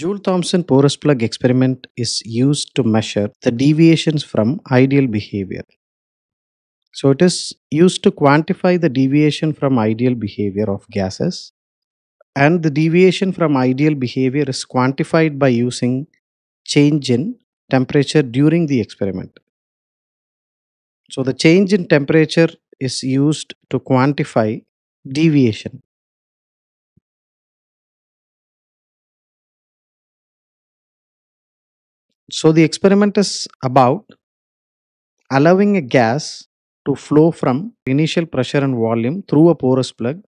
Joule-Thomson porous plug experiment is used to measure the deviations from ideal behavior. So it is used to quantify the deviation from ideal behavior of gases and the deviation from ideal behavior is quantified by using change in temperature during the experiment. So the change in temperature is used to quantify deviation. So the experiment is about allowing a gas to flow from initial pressure and volume through a porous plug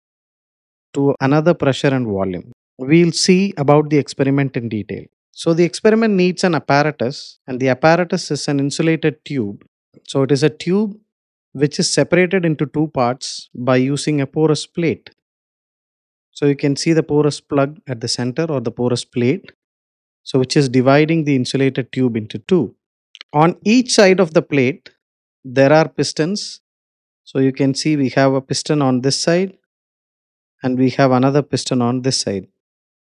to another pressure and volume. We'll see about the experiment in detail. So the experiment needs an apparatus and the apparatus is an insulated tube. So it is a tube which is separated into two parts by using a porous plate. So you can see the porous plug at the center or the porous plate so which is dividing the insulated tube into two. On each side of the plate, there are pistons. So you can see we have a piston on this side and we have another piston on this side.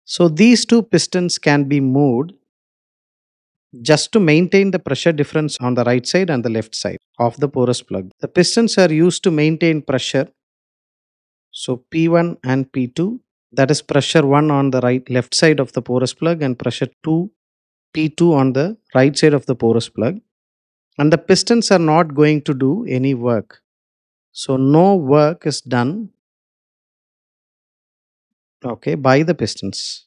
So these two pistons can be moved just to maintain the pressure difference on the right side and the left side of the porous plug. The pistons are used to maintain pressure. So P1 and P2 that is pressure 1 on the right left side of the porous plug and pressure 2 P2 on the right side of the porous plug and the pistons are not going to do any work. So no work is done okay by the pistons.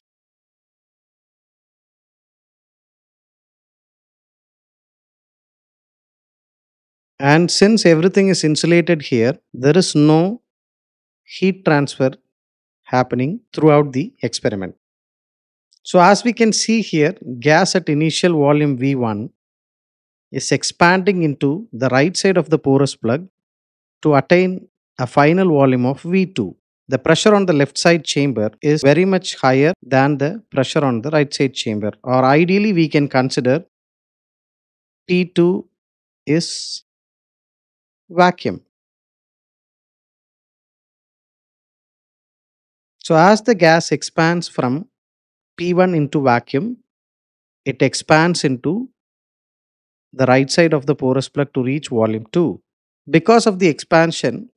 And since everything is insulated here, there is no heat transfer happening throughout the experiment. So as we can see here, gas at initial volume V1 is expanding into the right side of the porous plug to attain a final volume of V2. The pressure on the left side chamber is very much higher than the pressure on the right side chamber or ideally we can consider T2 is vacuum. So as the gas expands from P1 into vacuum, it expands into the right side of the porous plug to reach volume 2. Because of the expansion,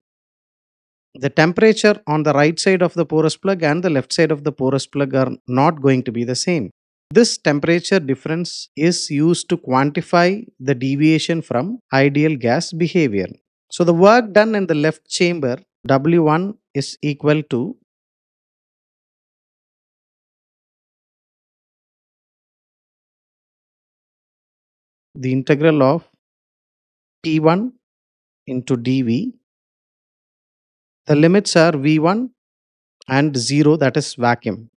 the temperature on the right side of the porous plug and the left side of the porous plug are not going to be the same. This temperature difference is used to quantify the deviation from ideal gas behavior. So the work done in the left chamber W1 is equal to the integral of P1 into dV. The limits are V1 and 0 that is vacuum.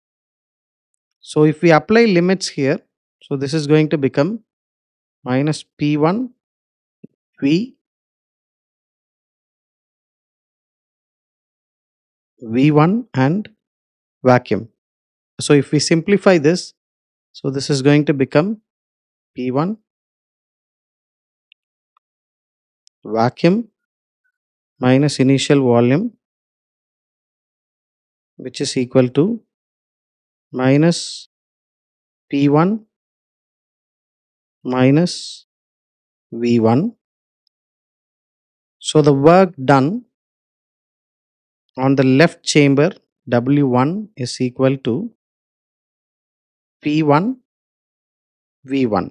So if we apply limits here, so this is going to become minus P1 V V1 and vacuum. So if we simplify this, so this is going to become P1 vacuum minus initial volume which is equal to minus P1 minus V1. So the work done on the left chamber W1 is equal to P1 V1.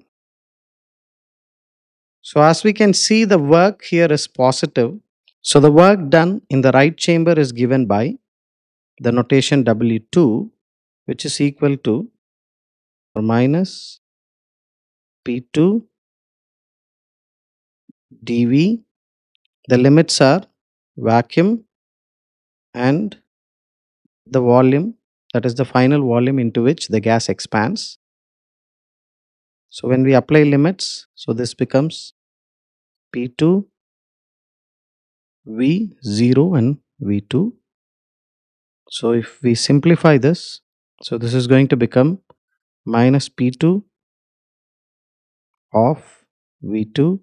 So as we can see the work here is positive. So the work done in the right chamber is given by the notation W2 which is equal to or minus P2 dV. The limits are vacuum and the volume that is the final volume into which the gas expands. So when we apply limits, so this becomes P2, V0 and V2. So if we simplify this, so this is going to become minus P2 of V2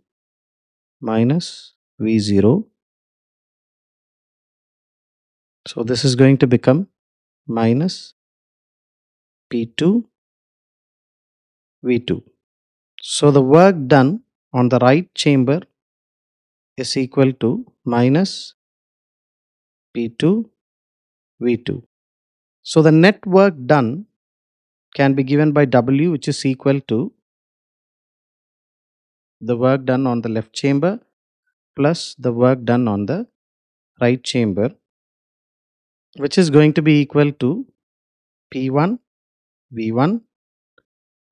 minus V0. So this is going to become minus P2 V2. So the work done on the right chamber is equal to minus P2 V2. So the net work done can be given by W which is equal to the work done on the left chamber plus the work done on the right chamber which is going to be equal to P1 V1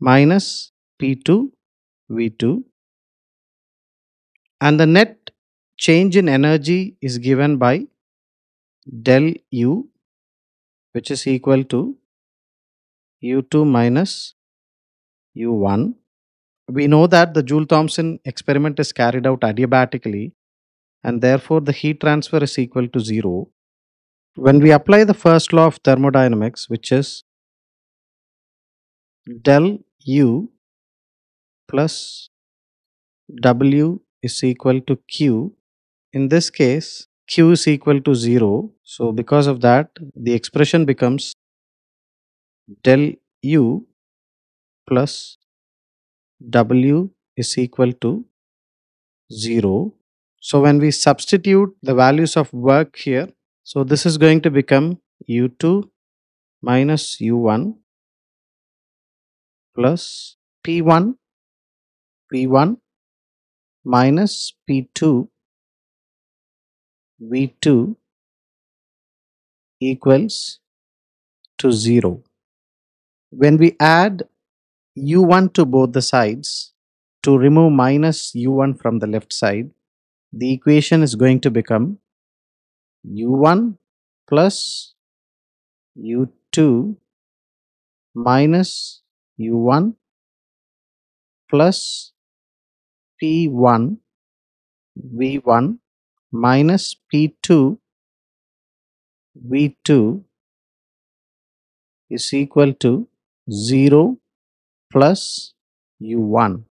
minus P2 V2 and the net change in energy is given by del U which is equal to U2 minus U1. We know that the Joule-Thomson experiment is carried out adiabatically and therefore the heat transfer is equal to 0. When we apply the first law of thermodynamics which is del U plus W is equal to Q. In this case, Q is equal to 0. So, because of that, the expression becomes del U plus W is equal to 0. So, when we substitute the values of work here, so this is going to become U2 minus U1 plus P1 p1 minus P2 V2 equals to 0. When we add U1 to both the sides to remove minus U1 from the left side, the equation is going to become U1 plus U2 minus U1 plus P1 V1 minus P2 V2 is equal to 0 plus U1.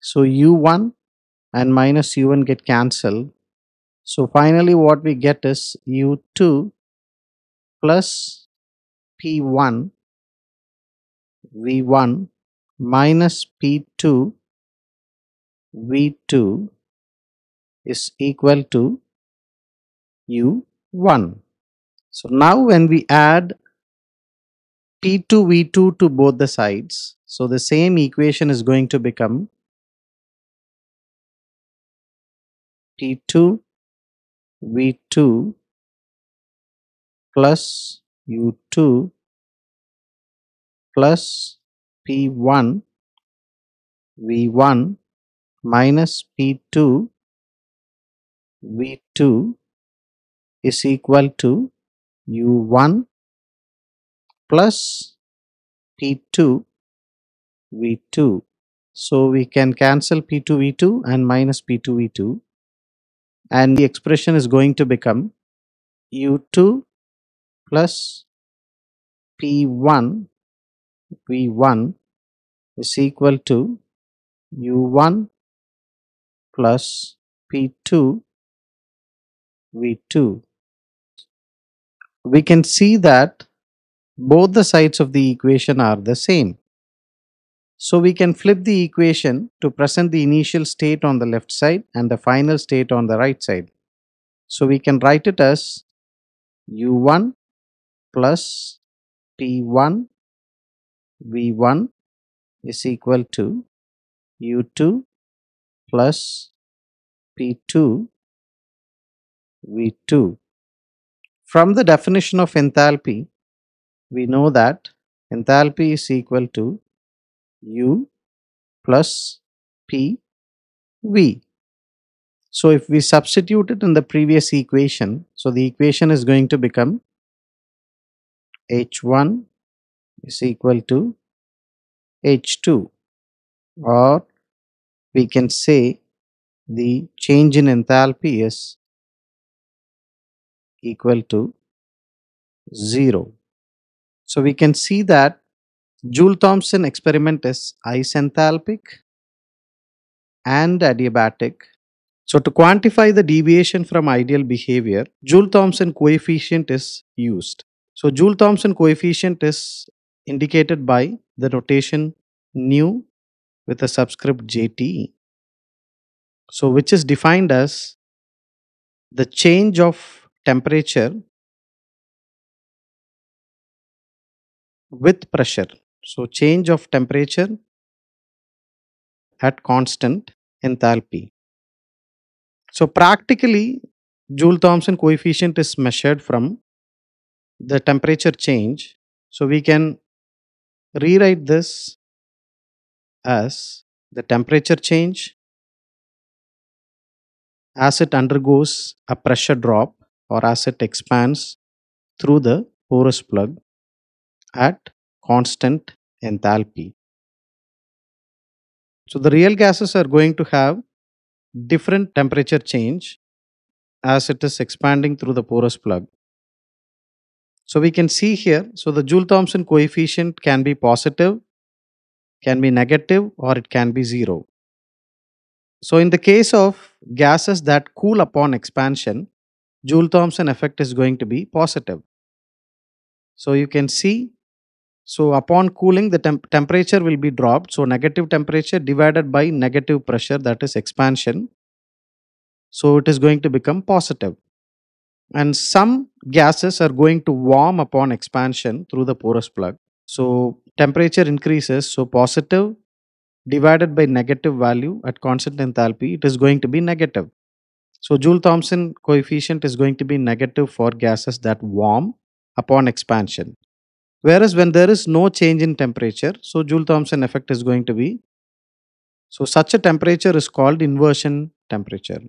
So U1 and minus U1 get cancelled. So finally what we get is U2 plus P1 V1 minus P2 V2 is equal to U1. So now when we add P2 V2 to both the sides, so the same equation is going to become P2 V2 plus U2 plus P1 V1 minus P2 V2 is equal to U1 plus P2 V2. So we can cancel P2 V2 and minus P2 V2 and the expression is going to become U2 plus P1 V1 is equal to U1 plus P2 V2. We can see that both the sides of the equation are the same. So we can flip the equation to present the initial state on the left side and the final state on the right side. So we can write it as U1 plus P1 V1 is equal to U2 plus P2 V2. From the definition of enthalpy, we know that enthalpy is equal to U plus P V. So if we substitute it in the previous equation, so the equation is going to become H1 is equal to H2 or we can say the change in enthalpy is equal to 0. So we can see that Joule-Thomson experiment is isenthalpic and adiabatic. So to quantify the deviation from ideal behavior, Joule-Thomson coefficient is used. So Joule-Thomson coefficient is indicated by the notation mu with a subscript JT. So, which is defined as the change of temperature with pressure. So, change of temperature at constant enthalpy. So, practically, Joule Thomson coefficient is measured from the temperature change. So, we can rewrite this as the temperature change as it undergoes a pressure drop or as it expands through the porous plug at constant enthalpy. So the real gases are going to have different temperature change as it is expanding through the porous plug. So we can see here, so the Joule-Thomson coefficient can be positive, can be negative or it can be zero. So in the case of gases that cool upon expansion, Joule-Thomson effect is going to be positive. So you can see, so upon cooling the temp temperature will be dropped. So negative temperature divided by negative pressure that is expansion. So it is going to become positive. And some gases are going to warm upon expansion through the porous plug. So temperature increases. So positive divided by negative value at constant enthalpy, it is going to be negative. So Joule-Thomson coefficient is going to be negative for gases that warm upon expansion. Whereas when there is no change in temperature, so Joule-Thomson effect is going to be, so such a temperature is called inversion temperature.